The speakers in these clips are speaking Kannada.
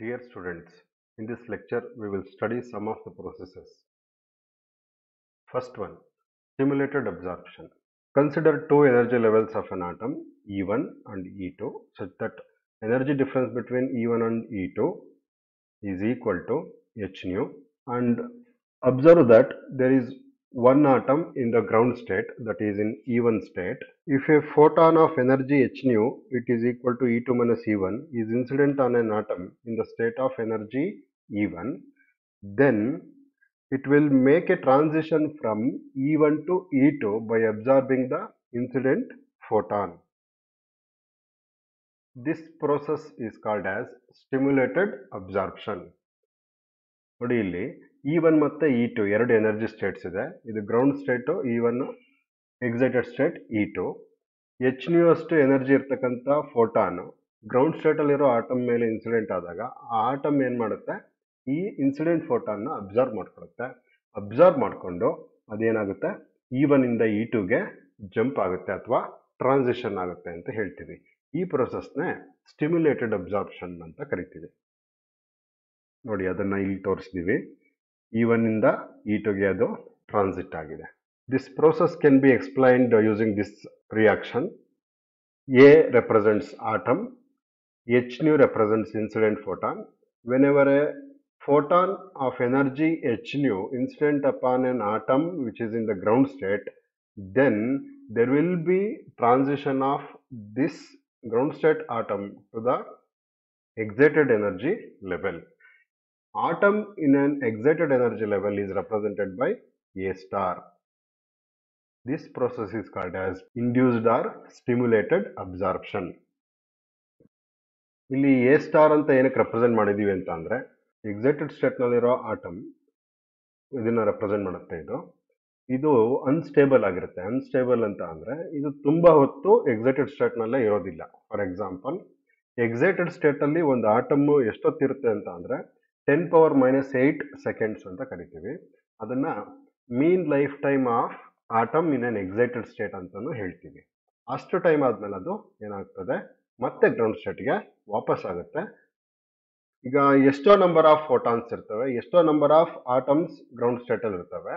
Dear students, in this lecture we will study some of the processes. First one, stimulated absorption. Consider two energy levels of an atom E1 and E2 such that energy difference between E1 and E2 is equal to h nu and observe that there is one atom in the ground state that is in E1 state. If a photon of energy h nu it is equal to E2 minus E1 is incident on an atom in the state of energy E1 then it will make a transition from E1 to E2 by absorbing the incident photon. This process is called as stimulated absorption. ನೋಡಿ ಇಲ್ಲಿ ಇ ಒನ್ ಮತ್ತು ಇ ಟು ಎರಡು ಎನರ್ಜಿ ಸ್ಟೇಟ್ಸ್ ಇದೆ. ಇದು ground state E one excited state E two h nu ಅಷ್ಟು ಎನರ್ಜಿ ಇರ್ತಕ್ಕಂಥ ಫೋಟಾನು ಗ್ರೌಂಡ್ ಸ್ಟೇಟಲ್ಲಿರೋ ಆಟಮ್ ಮೇಲೆ ಇನ್ಸಿಡೆಂಟ್ ಆದಾಗ ಆ ಆಟಮ್ ಏನು ಮಾಡುತ್ತೆ? ಈ ಇನ್ಸಿಡೆಂಟ್ ಫೋಟಾನ್ನ ಅಬ್ಸರ್ವ್ ಮಾಡ್ಕೊಳುತ್ತೆ. ಅಬ್ಸರ್ವ್ ಮಾಡಿಕೊಂಡು ಅದೇನಾಗುತ್ತೆ? ಇ ಒನ್ನಿಂದ ಇ ಟುಗೆ ಜಂಪ್ ಆಗುತ್ತೆ ಅಥವಾ ಟ್ರಾನ್ಸಿಷನ್ ಆಗುತ್ತೆ ಅಂತ ಹೇಳ್ತೀವಿ. ಈ ಪ್ರೊಸೆಸ್ನೇ ಸ್ಟಿಮ್ಯುಲೇಟೆಡ್ ಅಬ್ಸಾರ್ಪ್ಷನ್ ಅಂತ ಕರಿತೀವಿ. ನೋಡಿ, ಅದನ್ನು ಇಲ್ಲಿ ತೋರಿಸ್ತೀವಿ. ಇ ಒನ್ನಿಂದ ಇ ಟುಗೆ ಅದು ಟ್ರಾನ್ಸಿಟ್ ಆಗಿದೆ this process can be explained using this reaction A represents atom H nu represents incident photon whenever a photon of energy h nu incident upon an atom which is in the ground state then there will be transition of this ground state atom to the excited energy level Atom in an excited energy level is represented by a star. This process is called as induced or stimulated absorption. ಇಲ್ಲಿ ಎ ಸ್ಟಾರ್ ಅಂತ ಏನಕ್ಕೆ ರೆಪ್ರೆಸೆಂಟ್ ಮಾಡಿದ್ದೀವಿ ಅಂತ ಅಂದರೆ ಎಕ್ಸೈಟೆಡ್ ಸ್ಟೇಟ್ನಲ್ಲಿರೋ ಆಟಮ್ ಇದನ್ನು ರೆಪ್ರೆಸೆಂಟ್ ಮಾಡುತ್ತೆ ಇದು. ಇದು ಅನ್ಸ್ಟೇಬಲ್ ಆಗಿರುತ್ತೆ. ಅನ್ಸ್ಟೇಬಲ್ ಅಂತ ಅಂದರೆ, ಇದು ತುಂಬ ಹೊತ್ತು ಎಕ್ಸೈಟೆಡ್ ಸ್ಟೇಟ್ನಲ್ಲೇ ಇರೋದಿಲ್ಲ. ಫಾರ್ ಎಕ್ಸಾಂಪಲ್ ಎಕ್ಸೈಟೆಡ್ ಸ್ಟೇಟಲ್ಲಿ ಒಂದು ಆಟಮ್ ಎಷ್ಟೊತ್ತಿರುತ್ತೆ ಅಂತ ಅಂದ್ರೆ ten power minus eight seconds ಅಂತ ಕರಿತೀವಿ. ಅದನ್ನು mean lifetime of atom in an excited state ಅಂತಲೂ ಹೇಳ್ತೀವಿ. ಅಷ್ಟು ಟೈಮ್ ಆದಮೇಲೆ ಅದು ಏನಾಗ್ತದೆ? ಮತ್ತೆ ಗ್ರೌಂಡ್ ಸ್ಟೇಟ್ಗೆ ವಾಪಸ್ ಆಗುತ್ತೆ. ಈಗ ಎಷ್ಟೋ ನಂಬರ್ ಆಫ್ ಫೋಟಾನ್ಸ್ ಇರ್ತವೆ, ಎಷ್ಟೋ ನಂಬರ್ ಆಫ್ ಆಟಮ್ಸ್ ಗ್ರೌಂಡ್ ಸ್ಟೇಟಲ್ಲಿ ಇರ್ತವೆ.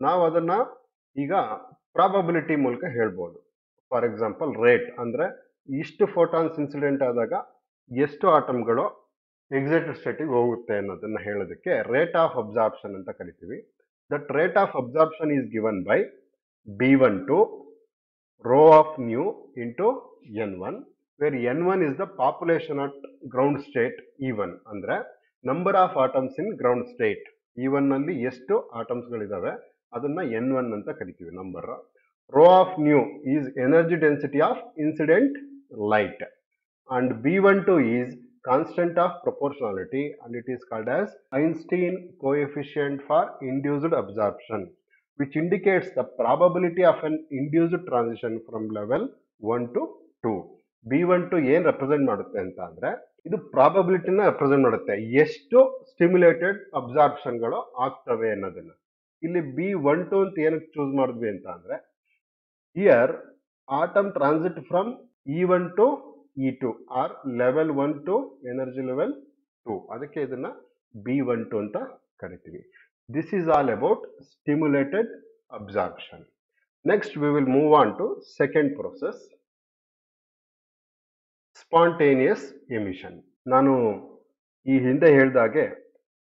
ನಾವು ಅದನ್ನು ಈಗ ಪ್ರಾಬಬಿಲಿಟಿ ಮೂಲಕ ಹೇಳ್ಬೋದು. ಫಾರ್ ಎಕ್ಸಾಂಪಲ್ ರೇಟ್ ಅಂದರೆ ಇಷ್ಟು ಫೋಟಾನ್ಸ್ ಇನ್ಸಿಡೆಂಟ್ ಆದಾಗ ಎಷ್ಟು ಆಟಮ್ಗಳು ಎಕ್ಸೈಟೆಡ್ ಸ್ಟೇಟಿಗೆ ಹೋಗುತ್ತೆ ಅನ್ನೋದನ್ನ ಹೇಳೋದಕ್ಕೆ ರೇಟ್ ಆಫ್ ಅಬ್ಸಾರ್ಪ್ಷನ್ ಅಂತ ಕರಿತೀವಿ. That rate of absorption is given by B one two rho of nu into N one where N one is the population at ground state E one ಅಂದ್ರೆ number of atoms in ground state E ಒನ್ನಲ್ಲಿ ಎಷ್ಟು ಆಟಮ್ಸ್ಗಳಿದಾವೆ ಅದನ್ನ ಎನ್ ಒನ್ ಅಂತ ಕರಿತೀವಿ number rho of nu is energy density of incident light and B one two is constant of proportionality and it is called as Einstein coefficient for induced absorption which indicates the probability of an induced transition from level 1 to 2. B one two ಏನು ರೆಪ್ರೆಸೆಂಟ್ ಮಾಡುತ್ತೆ ಅಂತ ಅಂದರೆ ಇದು ಪ್ರಾಬಬಿಲಿಟಿನ ರೆಪ್ರೆಸೆಂಟ್ ಮಾಡುತ್ತೆ ಎಷ್ಟು ಸ್ಟಿಮ್ಯುಲೇಟೆಡ್ ಅಬ್ಸಾರ್ಪ್ಷನ್ಗಳು ಆಗ್ತವೆ ಅನ್ನೋದನ್ನ ಇಲ್ಲಿ ಬಿ ಒನ್ ಟು ಅಂತ ಏನಕ್ಕೆ ಚೂಸ್ ಮಾಡಿದ್ವಿ ಅಂತ ಅಂದರೆ here atom transit from E one to E two or level one to energy level two ಅದಕ್ಕೆ ಇದನ್ನ ಬಿ ಒನ್ ಟು ಅಂತ ಕರಿತೀವಿ. This is all about stimulated absorption next we will move on to second process spontaneous emission ನಾನು ಈ ಹಿಂದೆ ಹೇಳಿದಾಗೆ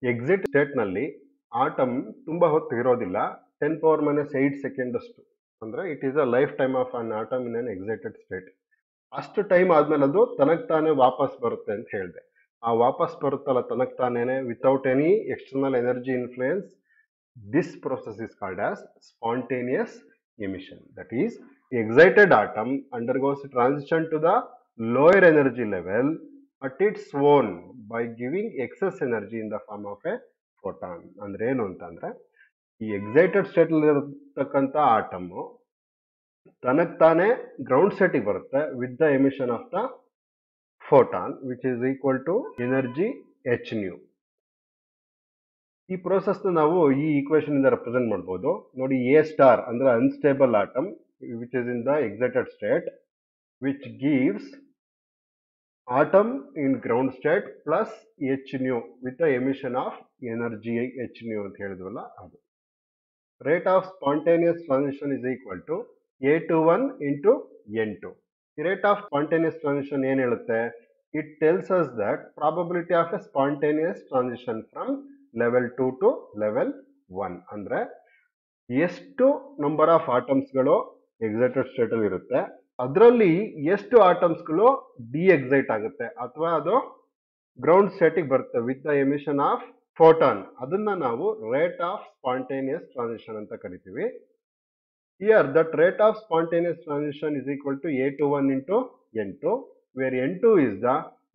ಎಕ್ಸಿಟ್ ಸ್ಟೇಟ್ನಲ್ಲಿ ಆಟಮ್ ತುಂಬಾ ಹೊತ್ತು ಇರೋದಿಲ್ಲ. ಟೆನ್ ಪವರ್ ಮೈನಸ್ ಏಯ್ಟ್ ಸೆಕೆಂಡಷ್ಟು ಅಂದ್ರೆ it is a lifetime of an atom in an excited state ಅಷ್ಟು ಟೈಮ್ ಆದ್ಮೇಲೆ ಅದು ತನಕ್ ತಾನೇ ವಾಪಸ್ ಬರುತ್ತೆ ಅಂತ ಹೇಳಿದೆ. ಆ ವಾಪಸ್ ಬರುತ್ತಲ್ಲ ತನಗೆ ತಾನೇ without any external energy influence this process is called as spontaneous emission that is excited atom undergoes transition to the lower energy level at its own by giving excess energy in the form of a photon ಅಂದ್ರೆ ಏನು ಅಂತಂದ್ರೆ ಈ ಎಕ್ಸೈಟೆಡ್ ಸ್ಟೇಟ್ ಇರತಕ್ಕಂಥ ಆಟಮ್ ತನಗ್ ತಾನೇ ಗ್ರೌಂಡ್ ಸ್ಟೇಟಿಗೆ ಬರುತ್ತೆ with the emission of the photon which is equal to energy h nu ಈ ಪ್ರೋಸೆಸ್ ನಾವು ಈ ಈಕ್ವೇಶನ್ ಇಂದ ರೆಪ್ರೆಸೆಂಟ್ ಮಾಡ್ಬೋದು. ನೋಡಿ ಎ ಸ್ಟಾರ್ ಅಂದ್ರೆ unstable atom which is in the excited state which gives atom in ground state plus h nu with the emission of energy h nu ಅಂತ ಹೇಳಿದ್ವಲ್ಲ ಅದು. Rate of spontaneous transition is equal to A two one into N two two rate of spontaneous transition ಏನು ಹೇಳುತ್ತೆ? It tells us that probability of a spontaneous transition from level two to level one ಅಂದರೆ ಎಷ್ಟು ನಂಬರ್ ಆಫ್ ಆಟಮ್ಸ್ಗಳು ಎಕ್ಸೈಟೆಡ್ ಸ್ಟೇಟಲ್ಲಿ ಇರುತ್ತೆ? ಅದರಲ್ಲಿ ಎಷ್ಟು ಆಟಮ್ಸ್ಗಳು ಡಿ ಎಕ್ಸೈಟ್ ಆಗುತ್ತೆ? ಅಥವಾ ಅದು ಗ್ರೌಂಡ್ ಸ್ಟೇಟಿಗೆ ಬರುತ್ತೆ with the emission of photon ಅದನ್ನ ನಾವು ರೇಟ್ ಆಫ್ ಸ್ಪಾಂಟೇನಿಯಸ್ ಟ್ರಾನ್ಸಿಷನ್ ಅಂತ ಕರಿತೀವಿ. Here that rate of spontaneous equal to A two one into N two where N two is the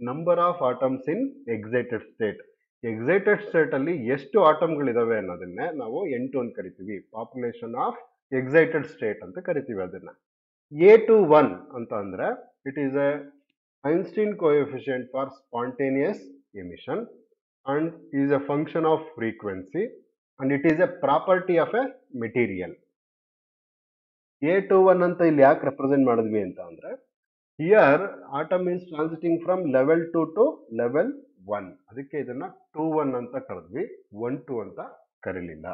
number of atoms in excited state excited state ಅಲ್ಲಿ ಎಷ್ಟು ಆಟಮ್ಗಳಿದಾವೆ ಅನ್ನೋದನ್ನೇ ನಾವು ಎನ್ ಟು ಅಂತ ಕರಿತೀವಿ. ಪಾಪ್ಯುಲೇಷನ್ ಆಫ್ ಎಕ್ಸೈಟೆಡ್ ಸ್ಟೇಟ್ ಅಂತ ಕರಿತೀವಿ ಅದನ್ನ. ಎ ಟು ಒನ್ ಅಂತ ಅಂದ್ರೆ it is a Einstein coefficient for spontaneous emission and is a function of frequency and it is a property of a material. A two one ಅಂತ ಇಲ್ಲಿ ಯಾಕೆ ರೆಪ್ರೆಸೆಂಟ್ ಮಾಡಿದ್ವಿ ಅಂತ ಅಂದ್ರೆ here atom means transiting from level two to level one ಅದಕ್ಕೆ ಇದನ್ನ ಟೂ ಒನ್ ಅಂತ ಕರೆದ್ವಿ. ಒನ್ ಟು ಅಂತ ಕರೀಲಿಲ್ಲ.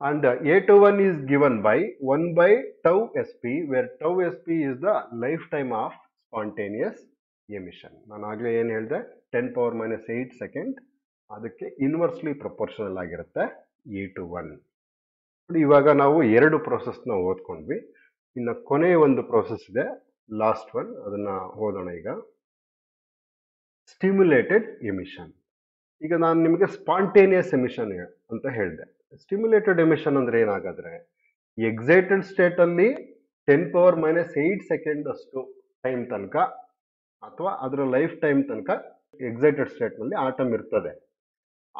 And A two one is given by one by tau S P where tau S P is the lifetime of spontaneous emission ನಾನು ಆಗಲೇ ಏನು ಹೇಳಿದೆ? Ten power minus eight second ಅದಕ್ಕೆ ಇನ್ವರ್ಸ್ಲಿ ಪ್ರಪೋರ್ಷನಲ್ ಆಗಿರುತ್ತೆ ಎ ಟು ಒನ್ ಇವಾಗ ನಾವು ಎರಡು ಪ್ರೊಸೆಸ್ನ ಓದ್ಕೊಂಡ್ವಿ. ಇನ್ನು ಕೊನೆ ಒಂದು ಪ್ರೋಸೆಸ್ ಇದೆ, ಲಾಸ್ಟ್ ಒನ್, ಅದನ್ನ ಓದೋಣ ಈಗ. Stimulated emission. ಈಗ ನಾನು ನಿಮಗೆ ಸ್ಪಾಂಟೇನಿಯಸ್ ಎಮಿಷನ್ ಅಂತ ಹೇಳಿದೆ. ಸ್ಟಿಮ್ಯುಲೇಟೆಡ್ ಎಮಿಷನ್ ಅಂದ್ರೆ ಏನಾಗಾದ್ರೆ, ಎಕ್ಸೈಟೆಡ್ ಸ್ಟೇಟ್ ಅಲ್ಲಿ ten power minus eight second ಅಷ್ಟು ಟೈಮ್ ತನಕ, ಅಥವಾ ಅದರ ಲೈಫ್ ಟೈಮ್ ತನಕ ಎಕ್ಸೈಟೆಡ್ ಸ್ಟೇಟ್ನಲ್ಲಿ ಆಟಮ್ ಇರ್ತದೆ.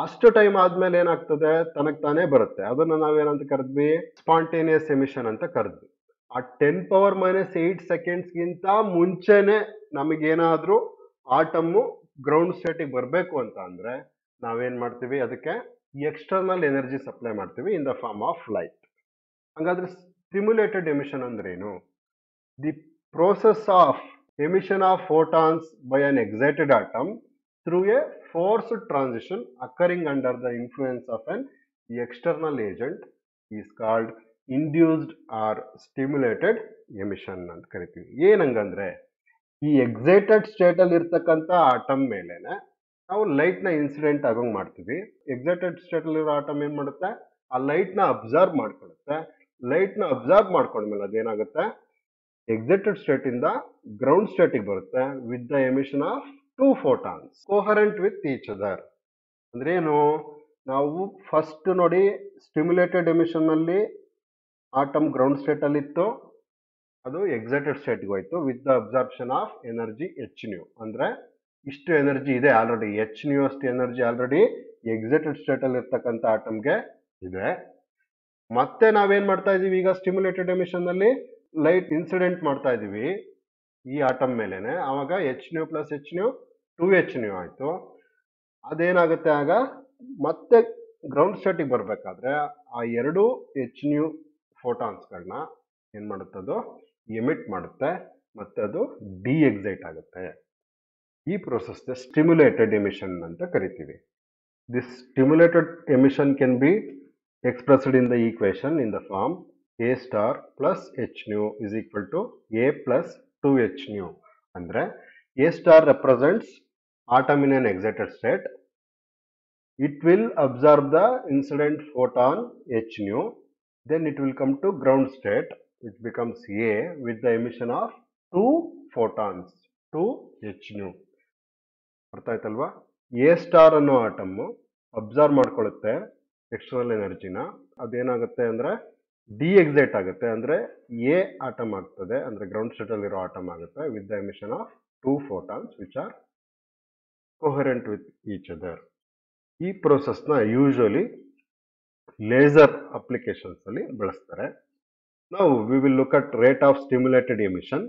ಅಷ್ಟು ಟೈಮ್ ಆದ್ಮೇಲೆ ಏನಾಗ್ತದೆ? ತನಗ್ ತಾನೇ ಬರುತ್ತೆ. ಅದನ್ನ ನಾವೇನಂತ ಕರೆದ್ವಿ? ಸ್ಪಾಂಟೇನಿಯಸ್ ಎಮಿಷನ್ ಅಂತ ಕರೆದ್ವಿ. ಆ ಟೆನ್ ಪವರ್ ಮೈನಸ್ ಏಯ್ಟ್ ಸೆಕೆಂಡ್ಸ್ಗಿಂತ ಮುಂಚೆನೆ ನಮಗೇನಾದ್ರೂ ಆಟಮ್ಮು ಗ್ರೌಂಡ್ ಸ್ಟೇಟಿಗೆ ಬರಬೇಕು ಅಂತ ಅಂದ್ರೆ ನಾವೇನ್ ಮಾಡ್ತೀವಿ? ಅದಕ್ಕೆ ಎಕ್ಸ್ಟರ್ನಲ್ ಎನರ್ಜಿ ಸಪ್ಲೈ ಮಾಡ್ತೀವಿ in the form of light ಹಂಗಾದ್ರೆ ಸ್ಟಿಮ್ಯುಲೇಟೆಡ್ ಎಮಿಷನ್ ಅಂದ್ರೇನು? The process of emission of photons by an excited atom through a forced transition occurring under the influence of an external agent is called induced or stimulated emission ಅಂತ ಕರಿತೀವಿ. ಏನಂಗಂದ್ರೆ, ಈ ಎಕ್ಸೈಟೆಡ್ ಸ್ಟೇಟಲ್ಲಿ ಇರ್ತಕ್ಕಂಥ ಆಟಮ್ ಮೇಲೆನೆ ನಾವು ಲೈಟ್ನ ಇನ್ಸಿಡೆಂಟ್ ಆಗೋಂಗೆ ಮಾಡ್ತೀವಿ. ಎಕ್ಸೈಟೆಡ್ ಸ್ಟೇಟಲ್ಲಿ ಇರೋ ಆಟಮ್ ಏನು ಮಾಡುತ್ತೆ? ಆ ಲೈಟ್ನ ಅಬ್ಸರ್ವ್ ಮಾಡ್ಕೊಳ್ಳುತ್ತೆ. ಲೈಟ್ನ ಅಬ್ಸರ್ವ್ ಮಾಡ್ಕೊಂಡ್ಮೇಲೆ ಅದೇನಾಗುತ್ತೆ? ಎಕ್ಸೈಟೆಡ್ ಸ್ಟೇಟಿಂದ ಗ್ರೌಂಡ್ ಸ್ಟೇಟಿಗೆ ಬರುತ್ತೆ with the emission of two photons coherent with each other ಅಂದ್ರೆ ಏನು? ನಾವು ಫಸ್ಟ್ ನೋಡಿ ಸ್ಟಿಮ್ಯುಲೇಟೆಡ್ ಎಮಿಷನ್ನಲ್ಲಿ ಆಟಮ್ ಗ್ರೌಂಡ್ ಸ್ಟೇಟ್ ಅಲ್ಲಿ ಇತ್ತು. ಅದು ಎಕ್ಸೈಟೆಡ್ ಸ್ಟೇಟ್ಗೆ ಹೋಯ್ತು with the absorption of energy h nu ಅಂದ್ರೆ ಇಷ್ಟು ಎನರ್ಜಿ ಇದೆ ಆಲ್ರೆಡಿ ಎಚ್ ನ್ಯೂ ಅಷ್ಟು ಎನರ್ಜಿ ಆಲ್ರೆಡಿ ಎಕ್ಸೈಟೆಡ್ ಸ್ಟೇಟ್ ಅಲ್ಲಿ ಇರ್ತಕ್ಕಂಥ ಆಟಮ್ಗೆ ಇದೆ. ಮತ್ತೆ ನಾವೇನ್ ಮಾಡ್ತಾ ಇದೀವಿ ಈಗ ಸ್ಟಿಮ್ಯುಲೇಟೆಡ್ ಎಮಿಷನ್ನಲ್ಲಿ ಲೈಟ್ ಇನ್ಸಿಡೆಂಟ್ ಮಾಡ್ತಾ ಇದೀವಿ. ಈ ಆಟಮ್ ಮೇಲೆನೆ. ಆವಾಗ h nu plus h nu two h nu ಆಯಿತು. ಅದೇನಾಗುತ್ತೆ ಆಗ? ಮತ್ತೆ ಗ್ರೌಂಡ್ ಸ್ಟೇಟಿಗೆ ಬರಬೇಕಾದ್ರೆ ಆ ಎರಡು ಎಚ್ ನ್ಯೂ ಫೋಟಾನ್ಸ್ಗಳನ್ನ ಮಾಡುತ್ತೆ ಅದು? ಎಮಿಟ್ ಮಾಡುತ್ತೆ. ಮತ್ತು ಅದು ಡಿ ಎಕ್ಸೈಟ್ ಆಗುತ್ತೆ. ಈ ಪ್ರೊಸೆಸ್ ಸ್ಟಿಮ್ಯುಲೇಟೆಡ್ ಎಮಿಷನ್ ಅಂತ ಕರಿತೀವಿ. This stimulated emission can be expressed in the the in the form A star plus h nu is equal to A a plus 2h nu ಅಂದ್ರೆ a star represents atom in an excited state it will absorb the incident photon h nu then it will come to ground state which becomes a with the emission of two photons 2 h nu ಅರ್ಥ ಆಯ್ತಲ್ವಾ ಎ ಸ್ಟಾರ್ ಅನ್ನೋ ಆಟಮ್ ಅಬ್ಸರ್ವ್ ಮಾಡ್ಕೊಳ್ಳುತ್ತೆ ಎಕ್ಸ್ಟರ್ನಲ್ ಎನರ್ಜಿನ ಅದೇನಾಗುತ್ತೆ ಅಂದ್ರೆ ಡಿ ಎಕ್ಸೈಟ್ ಆಗುತ್ತೆ ಅಂದರೆ ಎ ಆಟಮ್ ಆಗ್ತದೆ, ಅಂದರೆ ಗ್ರೌಂಡ್ ಸ್ಟೇಟಲ್ಲಿ ಇರೋ ಆಟಮ್ ಆಗುತ್ತೆ with the emission of two photons which are coherent with each other ಈ ಪ್ರೋಸೆಸ್ನ ಯೂಶಲಿ ಲೇಸರ್ ಅಪ್ಲಿಕೇಶನ್ಸಲ್ಲಿ ಬಳಸ್ತಾರೆ. ನಾವು we will look at rate of stimulated emission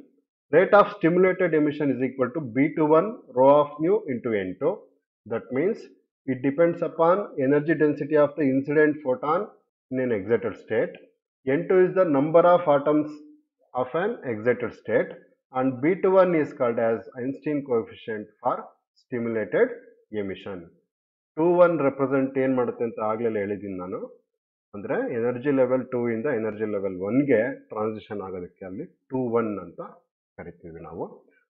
rate of stimulated emission is equal to B two one rho of nu into N two that means it depends upon energy density of the incident photon in an excited state. N2 is the number of atoms of an excited state and B21 is called as Einstein coefficient for stimulated emission. 2-1 represent ಏನ್ ಮಾಡುತ್ತೆ ಅಂತ ಆಗ್ಲೆಲ್ಲ ಹೇಳಿದ್ದೀನಿ ನಾನು ಅಂದ್ರೆ ಎನರ್ಜಿ ಲೆವೆಲ್ ಟೂ ಇಂದ ಎನರ್ಜಿ ಲೆವೆಲ್ ಒನ್ಗೆ ಟ್ರಾನ್ಸಿಷನ್ ಆಗೋದಕ್ಕೆ ಅಲ್ಲಿ ಟೂ ಒನ್ ಅಂತ ಕರಿತೀವಿ ನಾವು